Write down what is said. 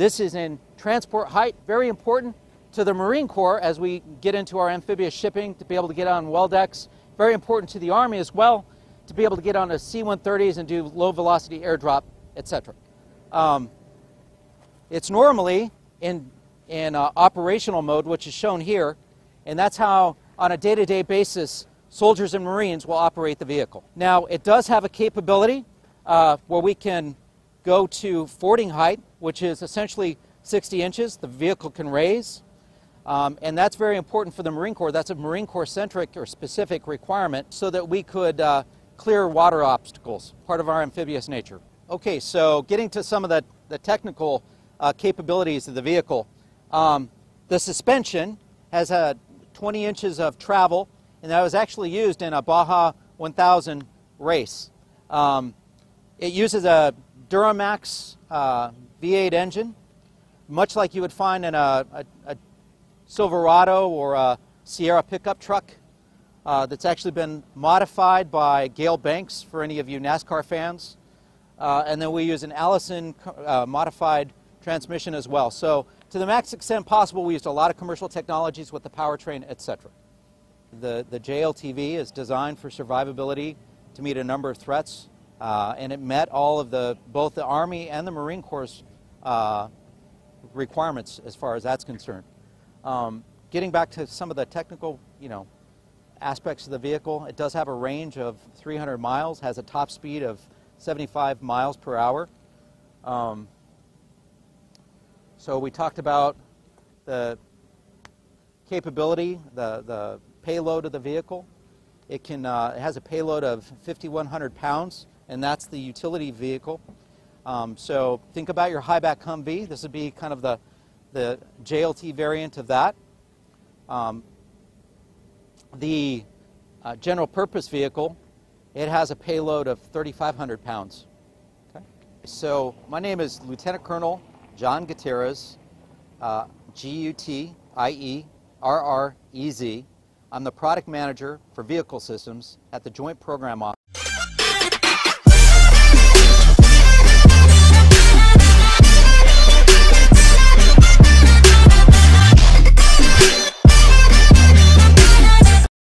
This is in transport height, very important to the Marine Corps as we get into our amphibious shipping to be able to get on well decks. Very important to the Army as well to be able to get on a C-130s and do low velocity airdrop, etc. Um, it's normally in, in uh, operational mode, which is shown here, and that's how on a day-to-day basis soldiers and Marines will operate the vehicle. Now, it does have a capability uh, where we can go to fording height, which is essentially 60 inches. The vehicle can raise. Um, and that's very important for the Marine Corps. That's a Marine Corps centric or specific requirement so that we could uh, clear water obstacles, part of our amphibious nature. Okay, so getting to some of the, the technical uh, capabilities of the vehicle. Um, the suspension has had 20 inches of travel, and that was actually used in a Baja 1000 race. Um, it uses a Duramax uh, V8 engine, much like you would find in a, a, a Silverado or a Sierra pickup truck uh, that's actually been modified by Gale Banks for any of you NASCAR fans. Uh, and then we use an Allison uh, modified transmission as well. So to the max extent possible, we used a lot of commercial technologies with the powertrain, etc. The, the JLTV is designed for survivability to meet a number of threats, uh, and it met all of the, both the Army and the Marine Corps uh, requirements as far as that's concerned. Um, getting back to some of the technical, you know, aspects of the vehicle, it does have a range of 300 miles, has a top speed of 75 miles per hour. Um, so we talked about the capability, the, the payload of the vehicle. It, can, uh, it has a payload of 5,100 pounds, and that's the utility vehicle. Um, so think about your Highback Humvee. This would be kind of the, the JLT variant of that. Um, the uh, general purpose vehicle, it has a payload of 3,500 pounds. Okay. So my name is Lieutenant Colonel John Gutierrez, uh, G-U-T-I-E-R-R-E-Z. I'm the product manager for vehicle systems at the Joint Program Office.